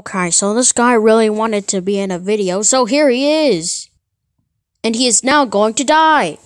Okay, so this guy really wanted to be in a video, so here he is. And he is now going to die.